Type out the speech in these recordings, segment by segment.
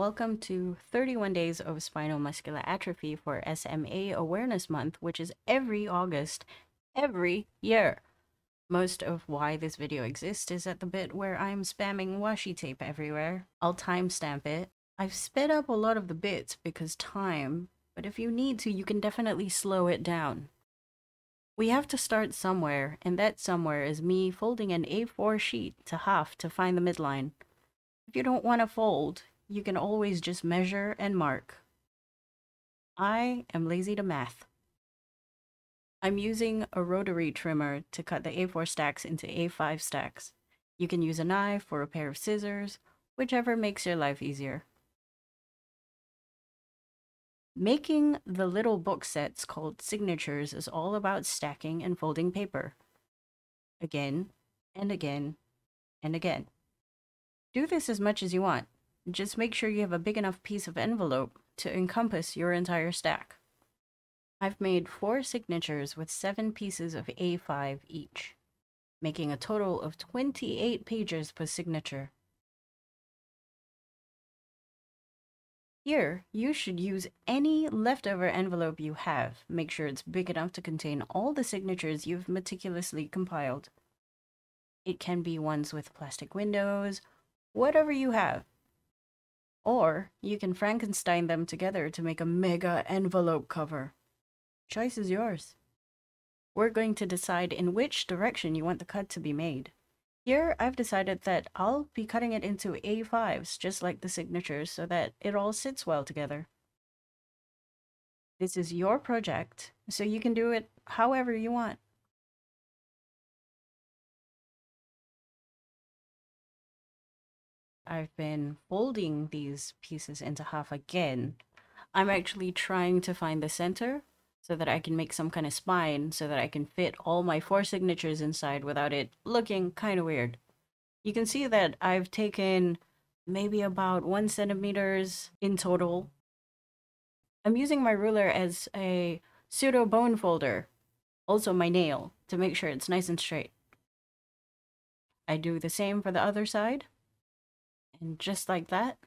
Welcome to 31 Days of Spinal Muscular Atrophy for SMA Awareness Month, which is every August, every year. Most of why this video exists is at the bit where I'm spamming washi tape everywhere. I'll timestamp it. I've sped up a lot of the bits because time, but if you need to, you can definitely slow it down. We have to start somewhere, and that somewhere is me folding an A4 sheet to half to find the midline. If you don't want to fold, you can always just measure and mark. I am lazy to math. I'm using a rotary trimmer to cut the A4 stacks into A5 stacks. You can use a knife or a pair of scissors, whichever makes your life easier. Making the little book sets called signatures is all about stacking and folding paper. Again and again and again. Do this as much as you want. Just make sure you have a big enough piece of envelope to encompass your entire stack. I've made four signatures with seven pieces of A5 each, making a total of 28 pages per signature. Here, you should use any leftover envelope you have. Make sure it's big enough to contain all the signatures you've meticulously compiled. It can be ones with plastic windows, whatever you have. Or you can Frankenstein them together to make a mega envelope cover. Choice is yours. We're going to decide in which direction you want the cut to be made. Here, I've decided that I'll be cutting it into A5s, just like the signatures, so that it all sits well together. This is your project, so you can do it however you want. I've been folding these pieces into half again. I'm actually trying to find the center so that I can make some kind of spine so that I can fit all my four signatures inside without it looking kind of weird. You can see that I've taken maybe about one centimeters in total. I'm using my ruler as a pseudo bone folder, also my nail, to make sure it's nice and straight. I do the same for the other side. And just like that,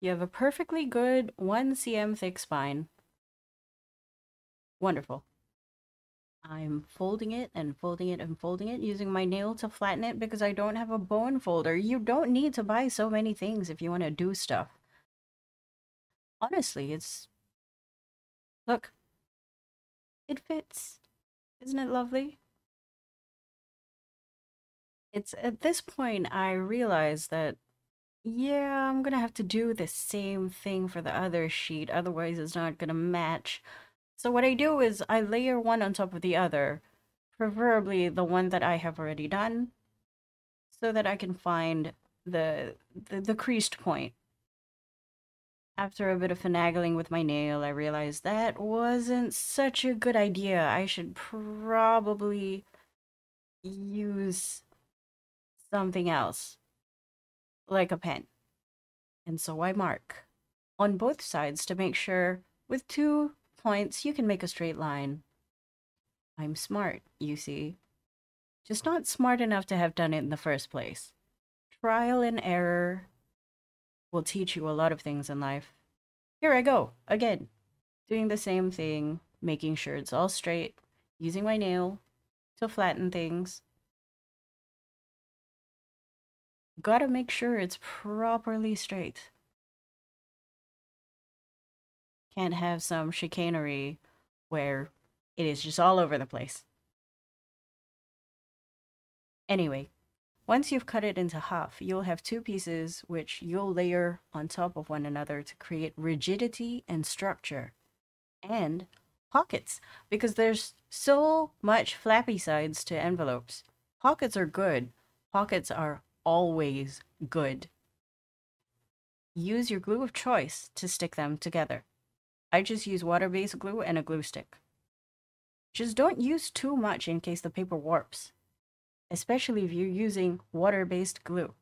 you have a perfectly good 1 cm thick spine. Wonderful. I'm folding it and folding it and folding it using my nail to flatten it because I don't have a bone folder. You don't need to buy so many things if you want to do stuff. Honestly, it's... Look. It fits. Isn't it lovely? It's at this point I realize that yeah, I'm gonna have to do the same thing for the other sheet, otherwise it's not gonna match. So what I do is I layer one on top of the other, preferably the one that I have already done, so that I can find the, the, the creased point. After a bit of finagling with my nail, I realized that wasn't such a good idea. I should probably use something else like a pen. And so I mark on both sides to make sure with two points you can make a straight line. I'm smart, you see. Just not smart enough to have done it in the first place. Trial and error will teach you a lot of things in life. Here I go, again. Doing the same thing, making sure it's all straight, using my nail to flatten things, Gotta make sure it's properly straight. Can't have some chicanery where it is just all over the place. Anyway, once you've cut it into half, you'll have two pieces which you'll layer on top of one another to create rigidity and structure. And pockets, because there's so much flappy sides to envelopes. Pockets are good. Pockets are always good. Use your glue of choice to stick them together. I just use water-based glue and a glue stick. Just don't use too much in case the paper warps, especially if you're using water-based glue.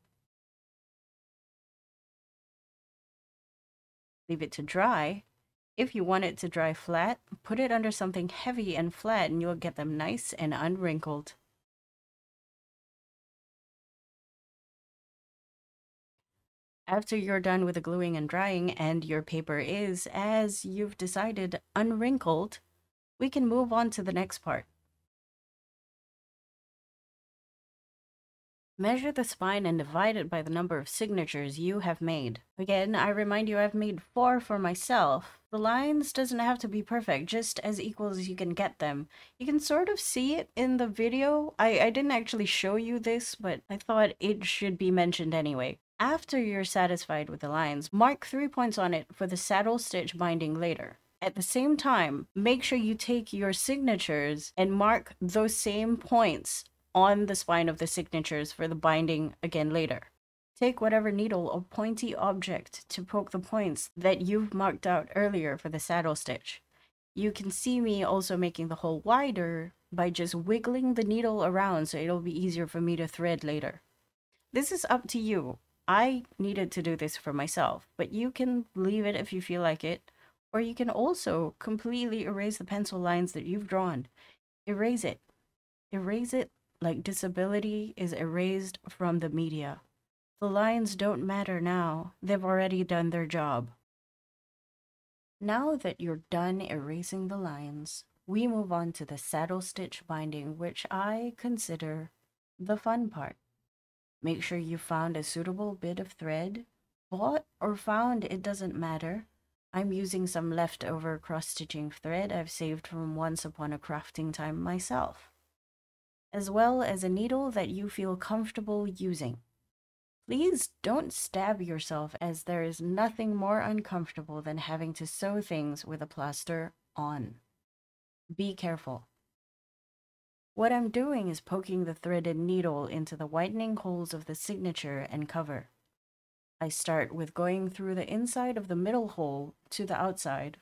Leave it to dry. If you want it to dry flat, put it under something heavy and flat and you'll get them nice and unwrinkled. After you're done with the gluing and drying and your paper is, as you've decided, unwrinkled, we can move on to the next part. Measure the spine and divide it by the number of signatures you have made. Again, I remind you I've made four for myself. The lines doesn't have to be perfect, just as equal as you can get them. You can sort of see it in the video. I, I didn't actually show you this, but I thought it should be mentioned anyway. After you're satisfied with the lines, mark three points on it for the saddle stitch binding later. At the same time, make sure you take your signatures and mark those same points on the spine of the signatures for the binding again later. Take whatever needle or pointy object to poke the points that you've marked out earlier for the saddle stitch. You can see me also making the hole wider by just wiggling the needle around so it'll be easier for me to thread later. This is up to you. I needed to do this for myself, but you can leave it if you feel like it, or you can also completely erase the pencil lines that you've drawn. Erase it. Erase it like disability is erased from the media. The lines don't matter now. They've already done their job. Now that you're done erasing the lines, we move on to the saddle stitch binding, which I consider the fun part. Make sure you found a suitable bit of thread. Bought or found, it doesn't matter. I'm using some leftover cross-stitching thread I've saved from once upon a crafting time myself as well as a needle that you feel comfortable using. Please don't stab yourself as there is nothing more uncomfortable than having to sew things with a plaster on. Be careful. What I'm doing is poking the threaded needle into the whitening holes of the signature and cover. I start with going through the inside of the middle hole to the outside,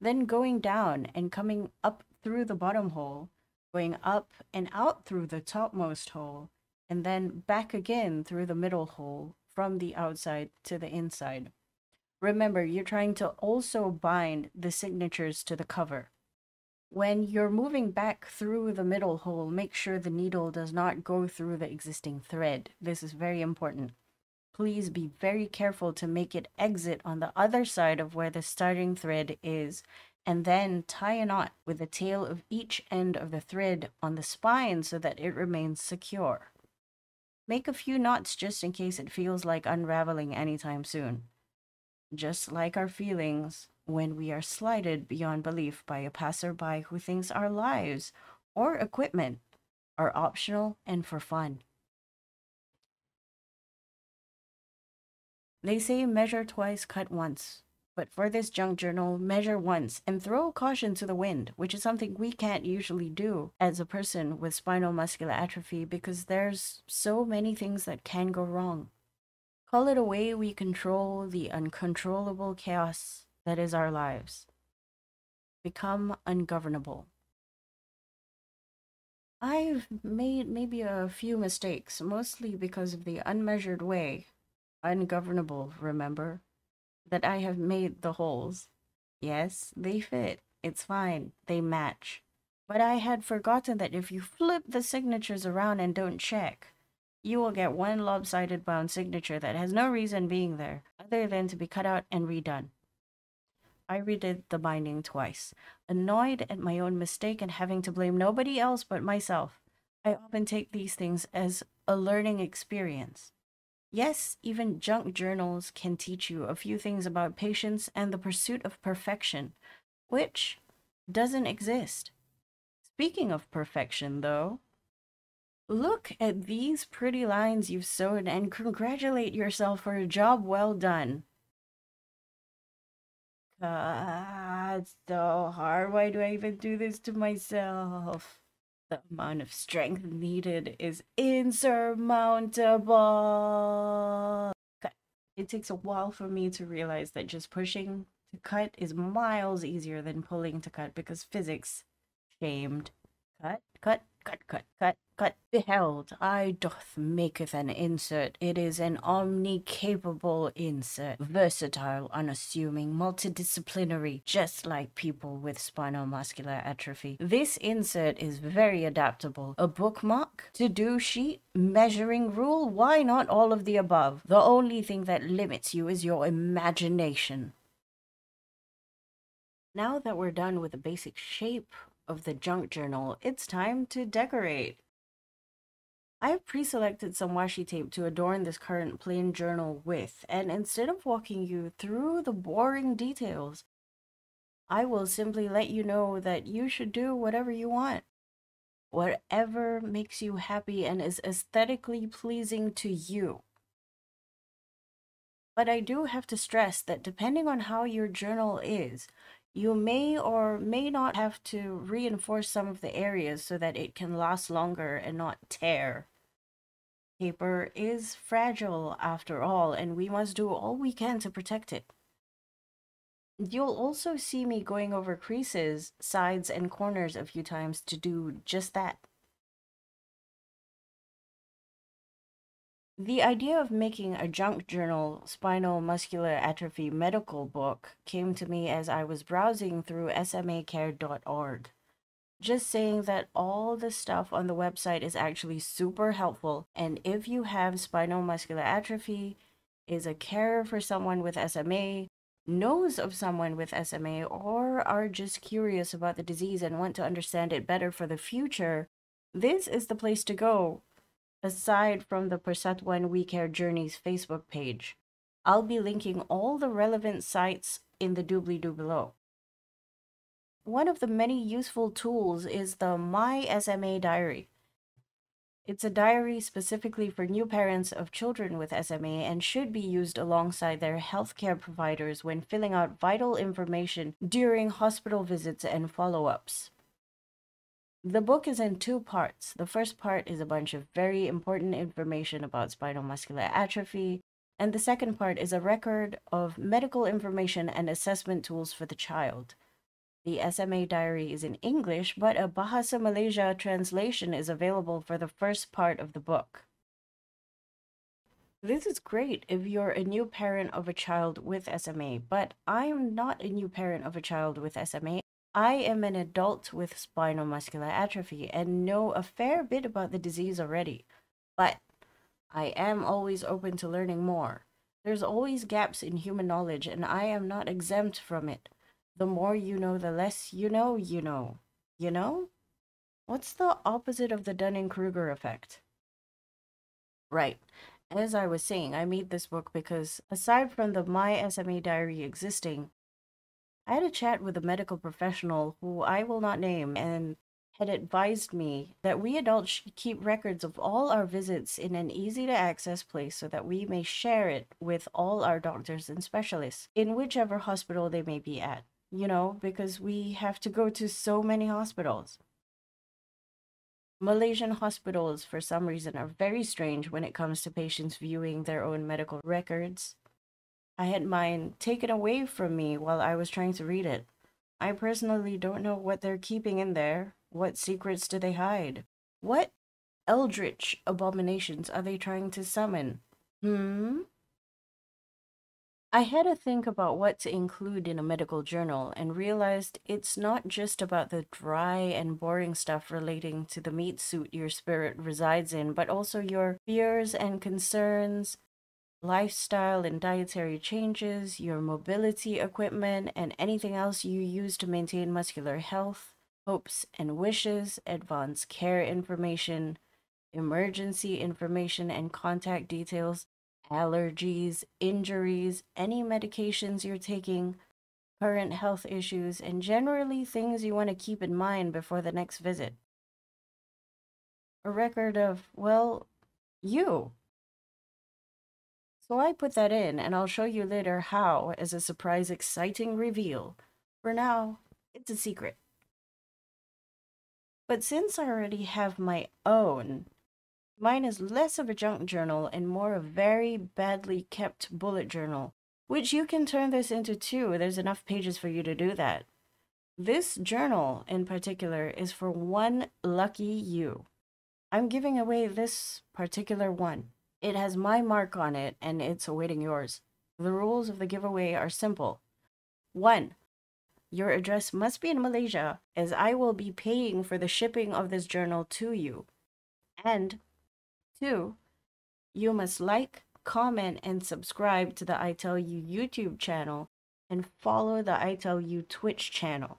then going down and coming up through the bottom hole going up and out through the topmost hole, and then back again through the middle hole from the outside to the inside. Remember, you're trying to also bind the signatures to the cover. When you're moving back through the middle hole, make sure the needle does not go through the existing thread. This is very important. Please be very careful to make it exit on the other side of where the starting thread is and then tie a knot with the tail of each end of the thread on the spine so that it remains secure. Make a few knots just in case it feels like unraveling anytime soon. Just like our feelings when we are slighted beyond belief by a passerby who thinks our lives or equipment are optional and for fun. They say measure twice, cut once. But for this junk journal, measure once and throw caution to the wind, which is something we can't usually do as a person with spinal muscular atrophy because there's so many things that can go wrong. Call it a way we control the uncontrollable chaos that is our lives. Become ungovernable. I've made maybe a few mistakes, mostly because of the unmeasured way. Ungovernable, remember? that I have made the holes. Yes, they fit. It's fine. They match. But I had forgotten that if you flip the signatures around and don't check, you will get one lopsided bound signature that has no reason being there, other than to be cut out and redone. I redid the binding twice, annoyed at my own mistake and having to blame nobody else but myself. I often take these things as a learning experience. Yes, even junk journals can teach you a few things about patience and the pursuit of perfection, which doesn't exist. Speaking of perfection, though, look at these pretty lines you've sewed and congratulate yourself for a job well done. God, it's so hard. Why do I even do this to myself? the amount of strength needed is insurmountable. It takes a while for me to realize that just pushing to cut is miles easier than pulling to cut because physics shamed. Cut, cut, cut, cut, cut, cut. Beheld, I doth maketh an insert. It is an omni-capable insert, versatile, unassuming, multidisciplinary, just like people with spinal muscular atrophy. This insert is very adaptable. A bookmark, to-do sheet, measuring rule, why not all of the above? The only thing that limits you is your imagination. Now that we're done with the basic shape of the junk journal, it's time to decorate. I have pre-selected some washi tape to adorn this current plain journal with, and instead of walking you through the boring details, I will simply let you know that you should do whatever you want. Whatever makes you happy and is aesthetically pleasing to you. But I do have to stress that depending on how your journal is, you may or may not have to reinforce some of the areas so that it can last longer and not tear. Paper is fragile after all, and we must do all we can to protect it. You'll also see me going over creases, sides, and corners a few times to do just that. The idea of making a junk journal spinal muscular atrophy medical book came to me as I was browsing through smacare.org. Just saying that all the stuff on the website is actually super helpful, and if you have spinal muscular atrophy, is a carer for someone with SMA, knows of someone with SMA, or are just curious about the disease and want to understand it better for the future, this is the place to go aside from the Persatuan We Care Journeys Facebook page. I'll be linking all the relevant sites in the doobly-doo below. One of the many useful tools is the My SMA Diary. It's a diary specifically for new parents of children with SMA and should be used alongside their healthcare providers when filling out vital information during hospital visits and follow-ups. The book is in two parts. The first part is a bunch of very important information about spinal muscular atrophy, and the second part is a record of medical information and assessment tools for the child. The SMA diary is in English, but a Bahasa Malaysia translation is available for the first part of the book. This is great if you're a new parent of a child with SMA, but I am not a new parent of a child with SMA I am an adult with spinal muscular atrophy and know a fair bit about the disease already, but I am always open to learning more. There's always gaps in human knowledge, and I am not exempt from it. The more you know, the less you know, you know. You know? What's the opposite of the Dunning Kruger effect? Right. As I was saying, I made this book because aside from the My SMA Diary existing, I had a chat with a medical professional who I will not name and had advised me that we adults should keep records of all our visits in an easy to access place so that we may share it with all our doctors and specialists in whichever hospital they may be at. You know, because we have to go to so many hospitals. Malaysian hospitals, for some reason, are very strange when it comes to patients viewing their own medical records. I had mine taken away from me while I was trying to read it. I personally don't know what they're keeping in there. What secrets do they hide? What eldritch abominations are they trying to summon? Hmm? I had to think about what to include in a medical journal and realized it's not just about the dry and boring stuff relating to the meat suit your spirit resides in, but also your fears and concerns, lifestyle and dietary changes, your mobility equipment, and anything else you use to maintain muscular health, hopes and wishes, advanced care information, emergency information and contact details, allergies, injuries, any medications you're taking, current health issues, and generally things you want to keep in mind before the next visit. A record of, well, you. So I put that in, and I'll show you later how as a surprise exciting reveal. For now, it's a secret. But since I already have my own, mine is less of a junk journal and more a very badly kept bullet journal, which you can turn this into too. There's enough pages for you to do that. This journal in particular is for one lucky you. I'm giving away this particular one. It has my mark on it and it's awaiting yours. The rules of the giveaway are simple. 1. Your address must be in Malaysia, as I will be paying for the shipping of this journal to you. And 2. You must like, comment, and subscribe to the Aitelyu YouTube channel and follow the Aitelyu Twitch channel.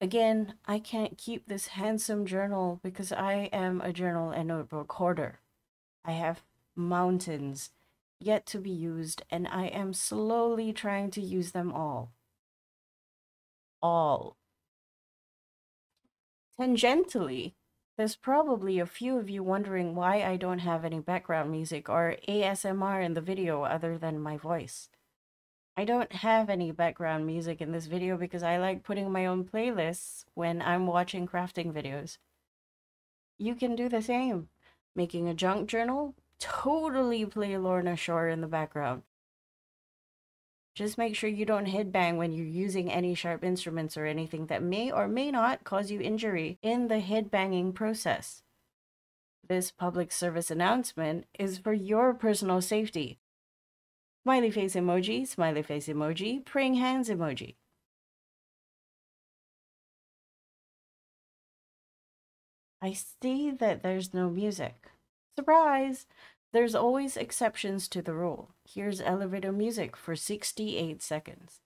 Again, I can't keep this handsome journal because I am a journal and notebook hoarder. I have mountains yet to be used, and I am slowly trying to use them all. All. Tangentially, there's probably a few of you wondering why I don't have any background music or ASMR in the video other than my voice. I don't have any background music in this video because I like putting my own playlists when I'm watching crafting videos. You can do the same. Making a junk journal? Totally play Lorna Shore in the background. Just make sure you don't headbang when you're using any sharp instruments or anything that may or may not cause you injury in the headbanging process. This public service announcement is for your personal safety. Smiley face emoji, smiley face emoji, praying hands emoji. I see that there's no music. Surprise! There's always exceptions to the rule. Here's elevator music for 68 seconds.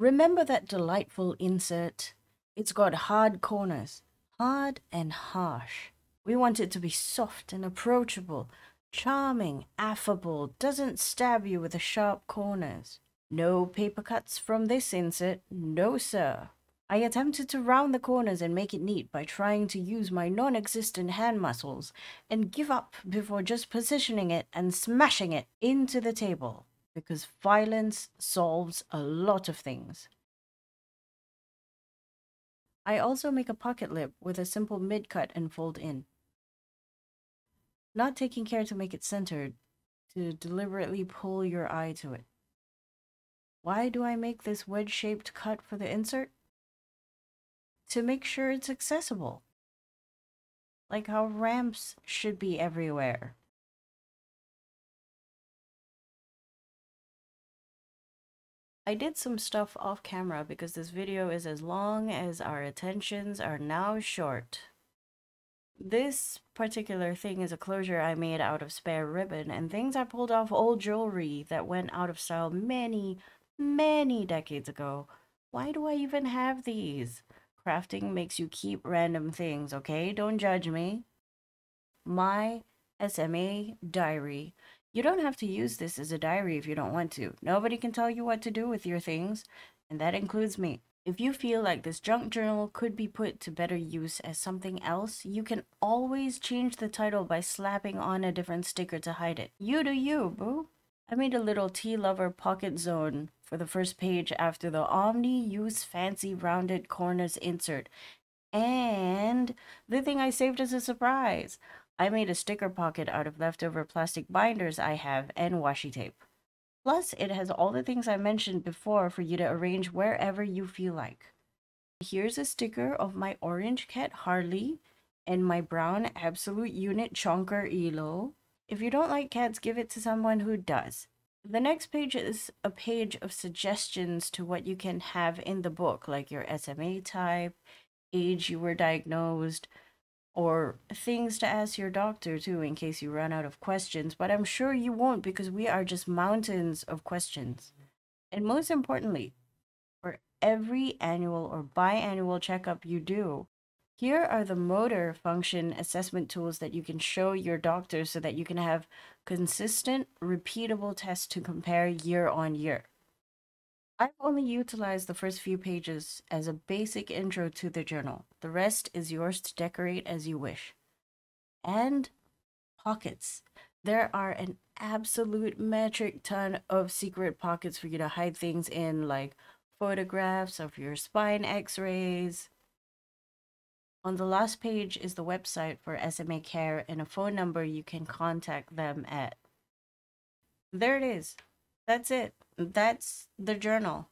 Remember that delightful insert? It's got hard corners, hard and harsh. We want it to be soft and approachable, charming, affable, doesn't stab you with the sharp corners. No paper cuts from this insert, no sir. I attempted to round the corners and make it neat by trying to use my non-existent hand muscles and give up before just positioning it and smashing it into the table because violence solves a lot of things. I also make a pocket lip with a simple mid-cut and fold in. Not taking care to make it centered, to deliberately pull your eye to it. Why do I make this wedge-shaped cut for the insert? To make sure it's accessible. Like how ramps should be everywhere. I did some stuff off camera because this video is as long as our attentions are now short. This particular thing is a closure I made out of spare ribbon and things I pulled off old jewelry that went out of style many, many decades ago. Why do I even have these? Crafting makes you keep random things, okay? Don't judge me. My SMA diary you don't have to use this as a diary if you don't want to. Nobody can tell you what to do with your things, and that includes me. If you feel like this junk journal could be put to better use as something else, you can always change the title by slapping on a different sticker to hide it. You do you, boo. I made a little tea lover pocket zone for the first page after the Omni Use Fancy Rounded Corners insert. And the thing I saved as a surprise. I made a sticker pocket out of leftover plastic binders I have and washi tape. Plus, it has all the things I mentioned before for you to arrange wherever you feel like. Here's a sticker of my orange cat Harley and my brown absolute unit Chonker Elo. If you don't like cats, give it to someone who does. The next page is a page of suggestions to what you can have in the book, like your SMA type, age you were diagnosed, or things to ask your doctor too in case you run out of questions. But I'm sure you won't because we are just mountains of questions. And most importantly, for every annual or biannual checkup you do, here are the motor function assessment tools that you can show your doctor so that you can have consistent, repeatable tests to compare year on year. I've only utilized the first few pages as a basic intro to the journal. The rest is yours to decorate as you wish. And pockets. There are an absolute metric ton of secret pockets for you to hide things in, like photographs of your spine x rays, on the last page is the website for SMA Care and a phone number you can contact them at. There it is. That's it. That's the journal.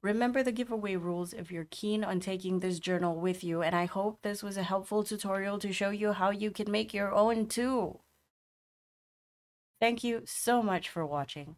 Remember the giveaway rules if you're keen on taking this journal with you, and I hope this was a helpful tutorial to show you how you can make your own too. Thank you so much for watching.